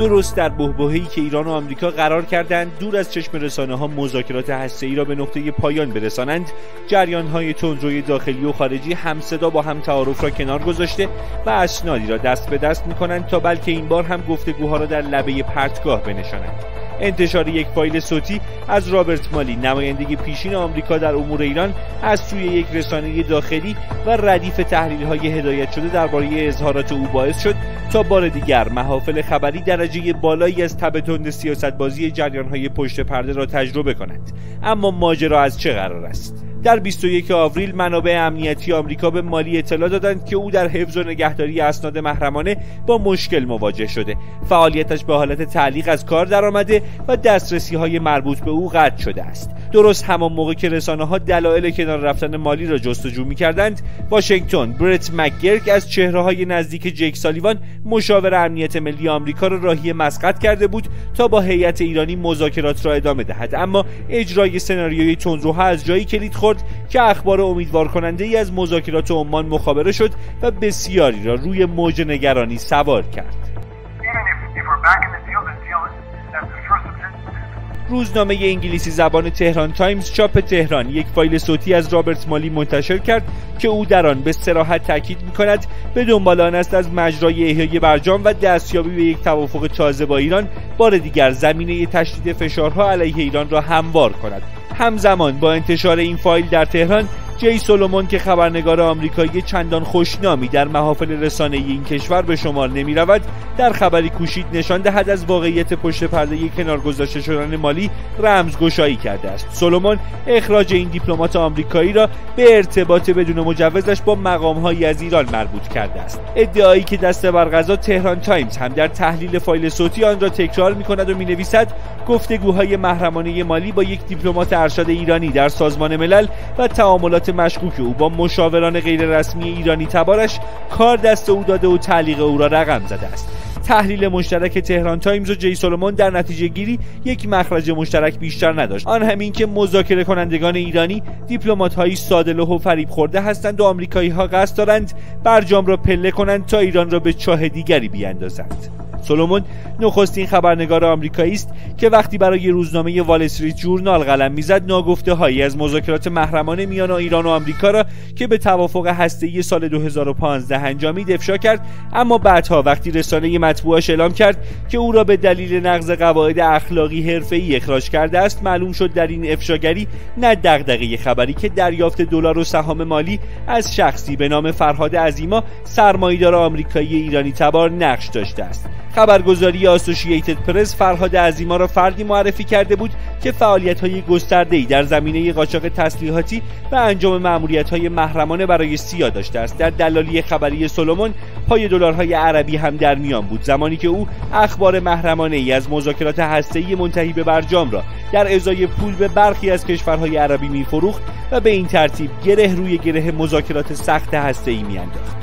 درست در بحبوحه‌ای که ایران و آمریکا قرار کردند دور از چشم رسانه ها مذاکرات هسته‌ای را به نقطه پایان برسانند. جریان های تندروی داخلی و خارجی همصدا با هم تعارف را کنار گذاشته و اسنادی را دست به دست می کنند تا بلکه این بار هم گفتگوها را در لبه پرتگاه بنشانند. انتشار یک فایل صوتی از رابرت مالی نمایندگی پیشین آمریکا در امور ایران از سوی یک رسانه داخلی و ردیف تحلیل های هدایت شده درباره اظهارات او باعث شد تا بار دیگر محافل خبری درجه بالایی از تب تند سیاستبازی جریان های پشت پرده را تجربه کنند اما ماجرا از چه قرار است؟ در 21 آوریل منابع امنیتی آمریکا به مالی اطلاع دادند که او در حفظ و نگهداری اسناد محرمانه با مشکل مواجه شده. فعالیتش به حالت تعلیق از کار درآمده و دسترسی های مربوط به او قطع شده است. درست همان موقع که رسانه ها دلایل کنار رفتن مالی را جستجو می کردند واشنگتن برت مکگرک از چهره های نزدیک جیک سالیوان مشاور امنیت ملی آمریکا را راهی مسقط کرده بود تا با هیئت ایرانی مذاکرات را ادامه دهد. اما اجرای سناریوی تندروها از جایی کلید خورد که اخبار امیدوار کننده ای از مذاکرات عمان مخابره شد و بسیاری را روی موج نگرانی سوار کرد. روزنامه انگلیسی زبان تهران تایمز چاپ تهران. یک فایل صوتی از رابرت مالی منتشر کرد که او در آن به سراحت تاکید می کند به دنبال آن است از مجرای احیای برجام و دستیابی به یک توافق تازه با ایران بار دیگر زمینه تشدید فشارها علیه ایران را هموار کند. همزمان با انتشار این فایل در تهران جی سولومون که خبرنگار آمریکایی چندان خوشنامی در محافل رسانه این کشور به شمار نمی رود در خبری کوشید نشان دهد از واقعیت پشت پرده کنار گذاشته شدن مالی رمزگشایی کرده است. سولومون اخراج این دیپلمات آمریکایی را به ارتباط بدون مجوزش با مقامهایی از ایران مربوط کرده است. ادعایی که دست بر قضا تهران تایمز هم در تحلیل فایل صوتی آن را تکرار می کند و می نویسد گفتگوهای محرمانه مالی با یک دیپلمات ارشد ایرانی در سازمان ملل و تعاملات مشکوک او با مشاوران غیررسمی ایرانی تبارش کار دست او داده و تعلیق او را رقم زده است. تحلیل مشترک تهران تایمز و جی سولومون در نتیجه گیری یک مخرج مشترک بیشتر نداشت. آن همین که مذاکره کنندگان ایرانی دیپلمات هایی ساده و فریب خورده هستند و آمریکایی ها قصد دارند برجام را پله کنند تا ایران را به چاه دیگری بیاندازند. سولومون نخستین خبرنگار آمریکایی است که وقتی برای روزنامه وال استریت جورنال قلم می‌زد ناگفته هایی از مذاکرات محرمانه میان ایران و آمریکا را که به توافق هسته‌ای سال 2015 انجامید افشا کرد اما بعدها وقتی رسانه مطبوعش اعلام کرد که او را به دلیل نقض قواعد اخلاقی حرفه‌ای اخراج کرده است معلوم شد در این افشاگری نه دغدغه خبری که دریافت دلار و سهام مالی از شخصی به نام فرهاد عظیما سرمایه‌دار آمریکایی ایرانی تبار نقش داشته است. خبرگزاری آسوشییتد پرس فرهاد عظیما را فردی معرفی کرده بود که فعالیت های گسترده در زمینه قاچاق تسلیحاتی و انجام معمولیت های محرمانه برای سیا داشته است. در دلالی خبری سولومون پای دلارهای عربی هم در میان بود. زمانی که او اخبار محرمانه ای از مذاکرات هسته‌ای منتهی به برجام را در ازای پول به برخی از کشورهای عربی میفروخت و به این ترتیب گره روی گره مذاکرات سخت هسته‌ای میانداخت.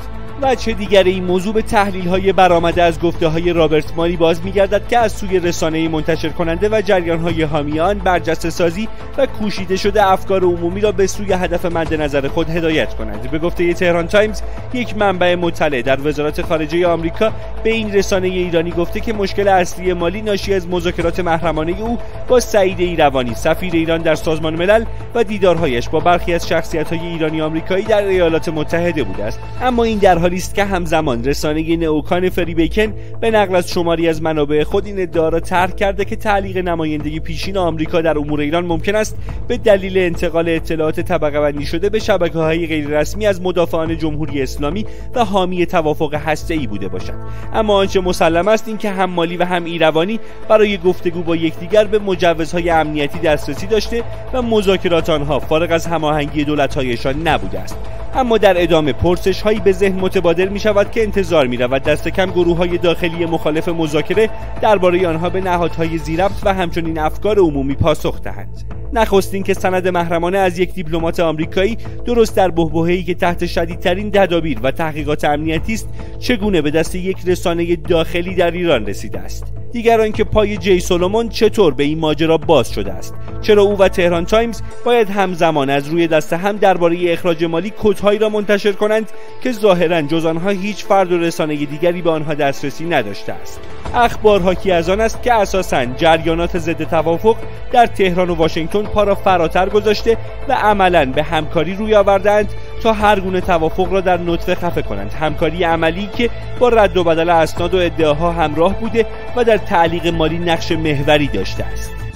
چه دیگر این موضوع به تحلیل های برآمده از گفته های رابرت مالی باز میگردد که از سوی رسانه منتشر کننده و جریان های حامی آن برجسته سازی و کوشیده شده افکار عمومی را به سوی هدف مد نظر خود هدایت کنند به گفته تهران تایمز یک منبع مطلع در وزارت خارجه آمریکا به این رسانه ایرانی گفته که مشکل اصلی مالی ناشی از مذاکرات محرمانه او با سعید ایروانی سفیر ایران در سازمان ملل و دیدارهایش با برخی از شخصیت های ایرانی آمریکایی در ایالات متحده بوده است. اما این در حالی است که همزمان رسانه نئوکان فری بیکن به نقل از شماری از منابع خود این ادعا را طرح کرده که تعلیق نمایندگی پیشین آمریکا در امور ایران ممکن است به دلیل انتقال اطلاعات طبقه بندی شده به شبکه های غیررسمی از مدافعان جمهوری اسلامی و حامی توافق هسته ای بوده باشد. اما آنچه مسلم است اینکه هم مالی و هم ایروانی برای گفتگو با یکدیگر به مجوزهای امنیتی دسترسی داشته و مذاکرات آنها فارغ از هماهنگی دولتهایشان نبوده است. اما در ادامه پرسش هایی به ذهن متبادر می شود که انتظار می رود دست کم گروه های داخلی مخالف مذاکره درباره آنها به نهادهای زیرفت و همچنین افکار عمومی پاسخ دهند. نخستین که سند محرمانه از یک دیپلمات آمریکایی درست در بحبوحه‌ای که تحت شدیدترین تدابیر و تحقیقات امنیتی است چگونه به دست یک رسانه داخلی در ایران رسیده است؟ دیگر آنکه پای جی سولومون چطور به این ماجرا باز شده است؟ چرا او و تهران تایمز باید همزمان از روی دست هم درباره اخراج مالی کدهایی را منتشر کنند که ظاهرا جز آنها هیچ فرد و رسانه دیگری به آنها دسترسی نداشته است. اخبار حاکی از آن است که اساسا جریانات ضد توافق در تهران و واشنگتن پا را فراتر گذاشته و عملا به همکاری روی آوردند تا هر گونه توافق را در نطفه خفه کنند. همکاری عملی که با رد و بدل اسناد و ادعاها همراه بوده و در تعلیق مالی نقش محوری داشته است.